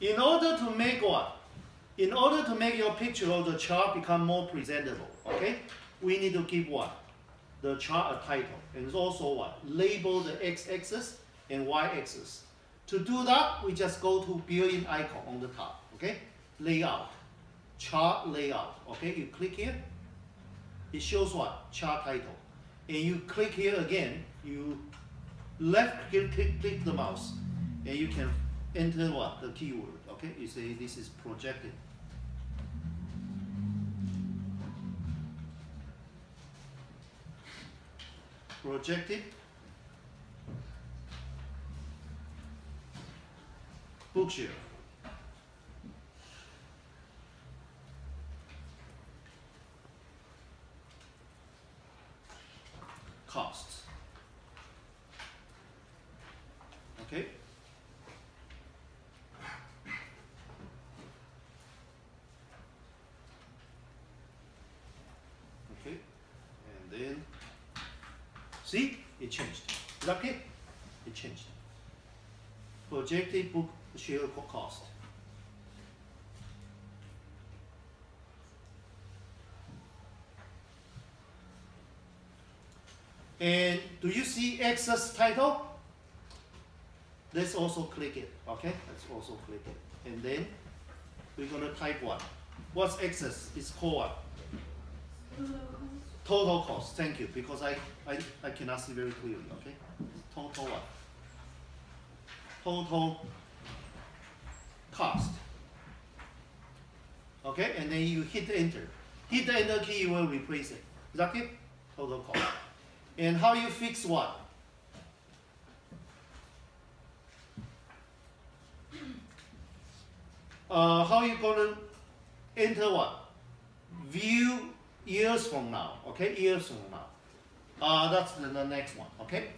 In order to make what? In order to make your picture or the chart become more presentable, okay? We need to give what? The chart a title. And also what? Label the x-axis and y-axis. To do that, we just go to built-in icon on the top, okay? Layout, chart layout, okay? You click here, it shows what? Chart title. And you click here again, you left click, click, click the mouse, and you can enter what? The keyword, okay? You say this is projected. Projected Bookshare. Costs. Okay. And then see it changed. Is that okay? It changed. Projected book share cost. And do you see axis title? Let's also click it, okay? Let's also click it. And then we're gonna type what? What's axis? It's called what? Total cost, thank you, because I, I, I cannot see very clearly, okay? Total what? Total cost. Okay, and then you hit enter. Hit the enter key, you will replace it. Is that okay? Total cost. And how you fix what? Uh, how you gonna enter what? View years from now. Okay, years from now. Uh, that's the, the next one. Okay.